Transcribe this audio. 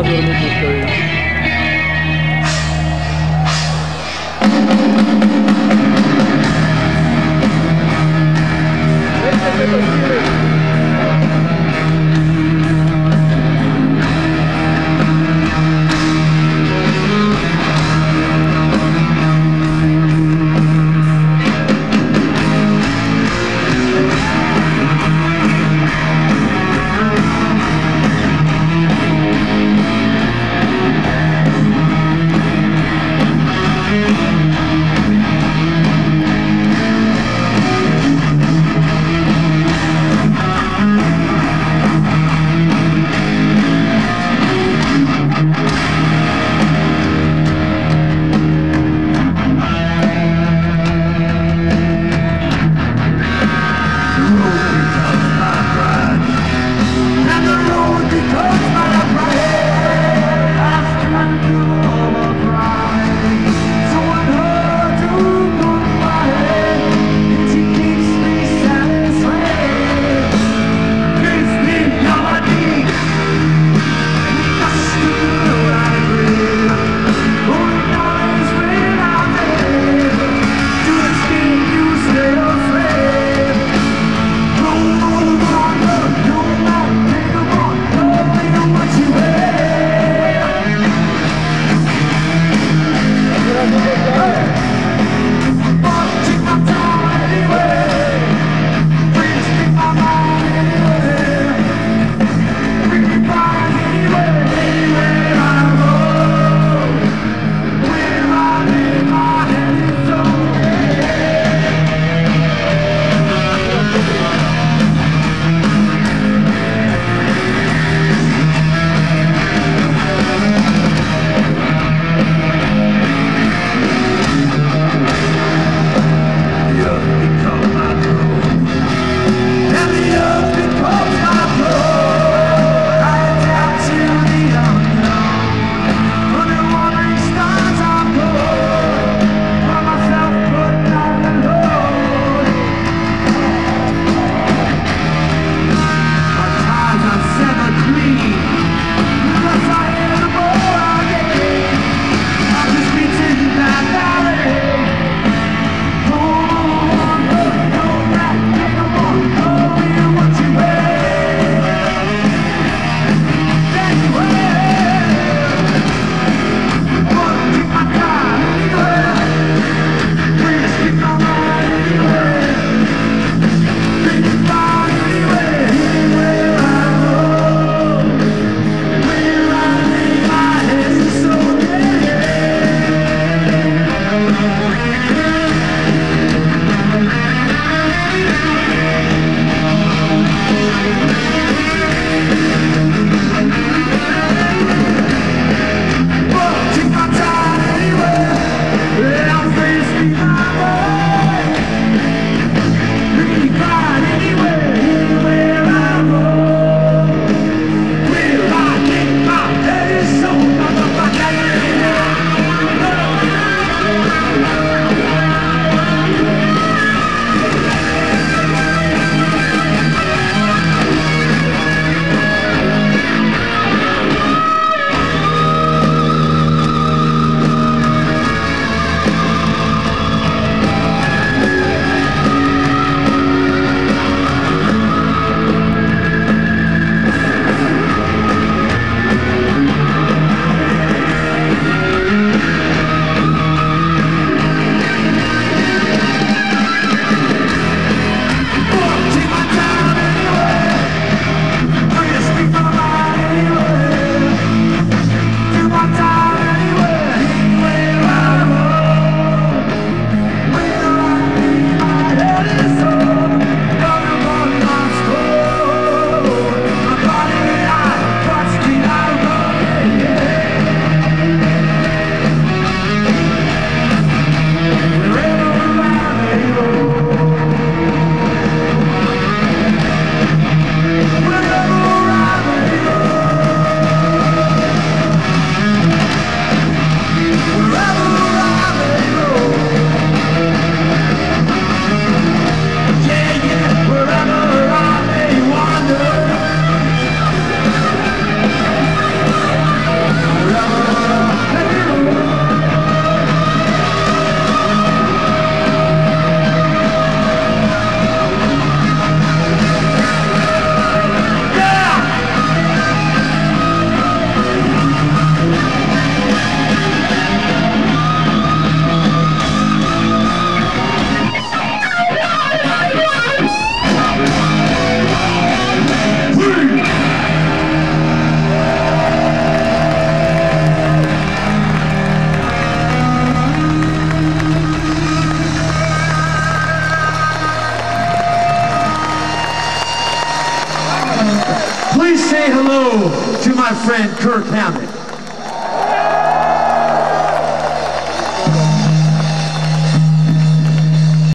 a dormir Please say hello to my friend Kirk Hammett.